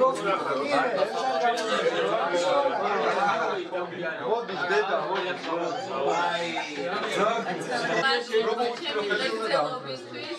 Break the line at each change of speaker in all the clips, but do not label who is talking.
მოდი დედა
მოიწავო
აი
ზოგი რომ
მოიწავო ისთვის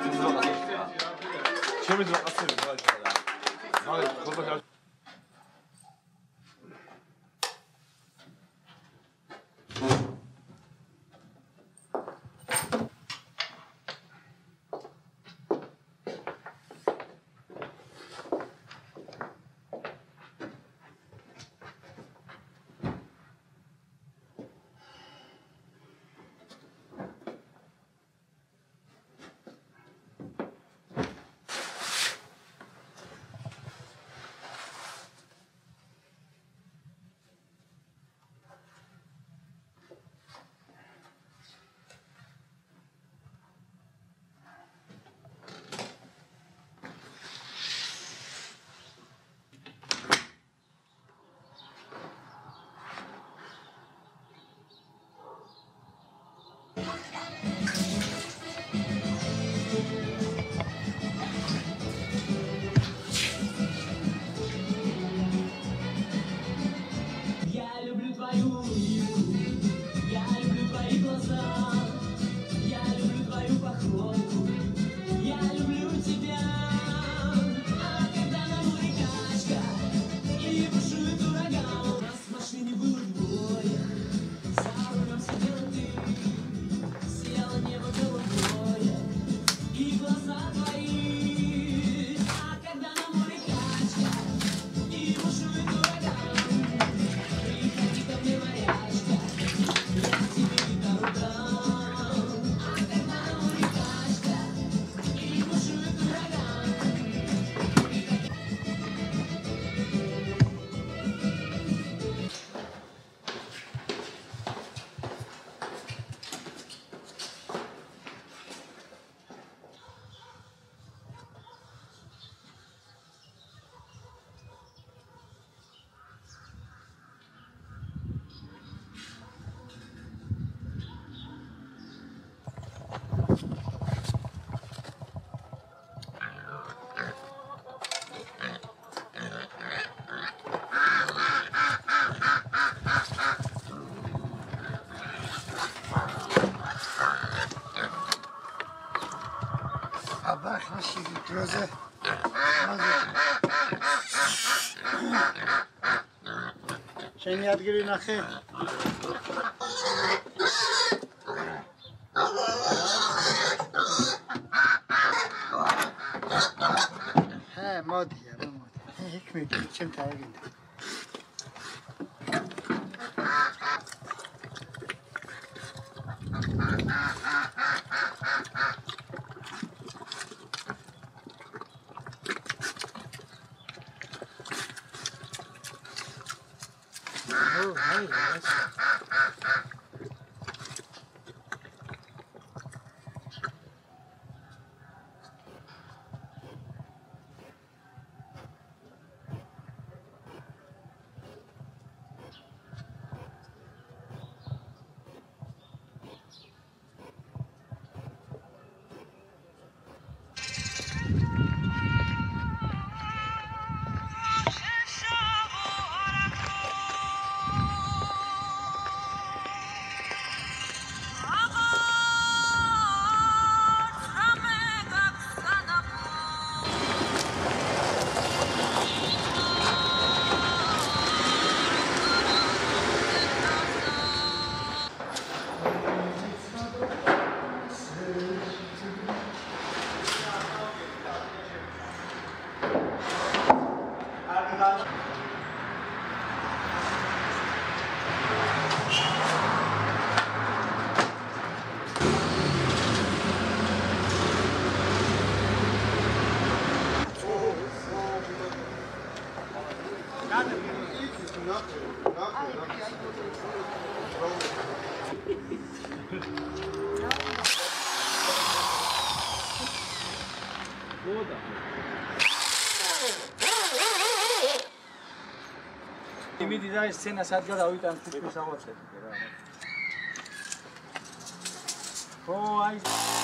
ჩემი ზოგადად ჩემი ზოგადად
ჩემი ზოგადად ჩემი ზოგადად Gözü. Sen girin nakı. He, modi ya, modi. Hikmet, kim tarafa gidiyor? Yeah.
იმიტი და ეს სცენა სადღა დავიტან თვითონ საბოცე რა ხო აი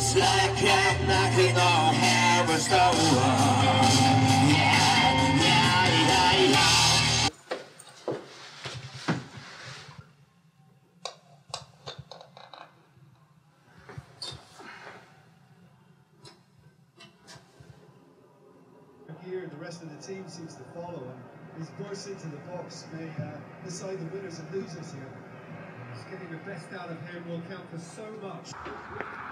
It's like I'm knocking on heaven's door. Yeah, yeah, yeah, yeah.
the rest of the team seems to follow him. His burst into the box may uh, decide the winners and losers here. Just getting the best out of him will count for so much.